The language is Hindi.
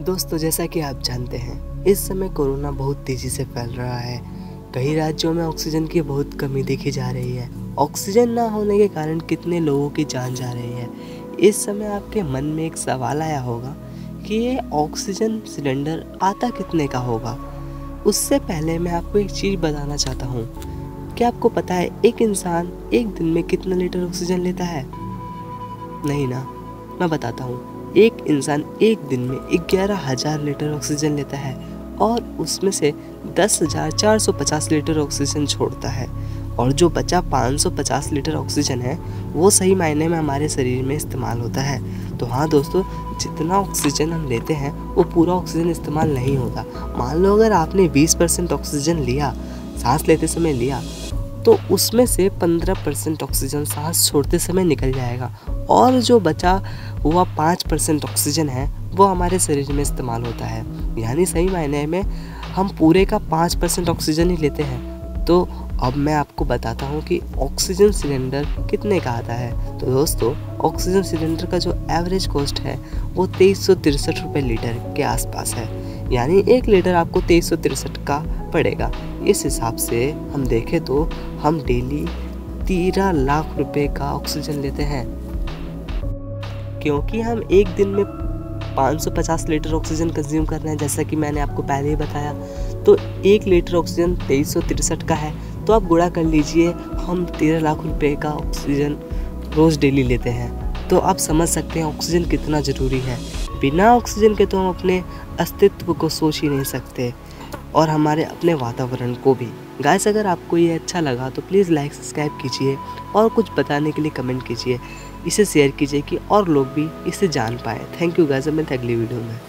दोस्तों, जैसा कि आप जानते हैं, इस समय कोरोना बहुत तेज़ी से फैल रहा है। कई राज्यों में ऑक्सीजन की बहुत कमी देखी जा रही है। ऑक्सीजन ना होने के कारण कितने लोगों की जान जा रही है? इस समय आपके मन में एक सवाल आया होगा कि ये ऑक्सीजन सिलेंडर आता कितने का होगा? उससे पहले मैं आपको एक चीज़ बताना चाहता हूँ। क्या आपको पता है, एक इंसान एक दिन में कितना लीटर ऑक्सीजन लेता है? नहीं ना, मैं बताता हूँ। एक इंसान एक दिन में ग्यारह हज़ार लीटर ऑक्सीजन लेता है और उसमें से दस हज़ार चार सौ पचास लीटर ऑक्सीजन छोड़ता है। और जो बचा 550 लीटर ऑक्सीजन है, वो सही मायने में हमारे शरीर में इस्तेमाल होता है। तो हाँ दोस्तों, जितना ऑक्सीजन हम लेते हैं, वो पूरा ऑक्सीजन इस्तेमाल नहीं होता। मान लो अगर आपने 20 परसेंट ऑक्सीजन लिया, सांस लेते समय लिया तो उसमें से 15 परसेंट ऑक्सीजन सांस छोड़ते समय निकल जाएगा। और जो बचा हुआ पाँच परसेंट ऑक्सीजन है, वो हमारे शरीर में इस्तेमाल होता है। यानी सही मायने में हम पूरे का पाँच परसेंट ऑक्सीजन ही लेते हैं। तो अब मैं आपको बताता हूँ कि ऑक्सीजन सिलेंडर कितने का आता है। तो दोस्तों, ऑक्सीजन सिलेंडर का जो एवरेज कॉस्ट है, वो तेईस सौ तिरसठ रुपये लीटर के आसपास है। यानी एक लीटर आपको तेईस सौ तिरसठ का पड़ेगा। इस हिसाब से हम देखें तो हम डेली तेरह लाख रुपए का ऑक्सीजन लेते हैं। क्योंकि हम एक दिन में 550 लीटर ऑक्सीजन कंज्यूम कर रहे हैं, जैसा कि मैंने आपको पहले ही बताया। तो एक लीटर ऑक्सीजन तेईस का है तो आप गुड़ा कर लीजिए, हम तेरह लाख रुपये का ऑक्सीजन रोज़ डेली लेते हैं। तो आप समझ सकते हैं ऑक्सीजन कितना ज़रूरी है। बिना ऑक्सीजन के तो हम अपने अस्तित्व को सोच ही नहीं सकते और हमारे अपने वातावरण को भी। गाइस अगर आपको ये अच्छा लगा तो प्लीज़ लाइक सब्सक्राइब कीजिए और कुछ बताने के लिए कमेंट कीजिए। इसे शेयर कीजिए कि और लोग भी इसे जान पाए। थैंक यू गाइस मैं अगली वीडियो में।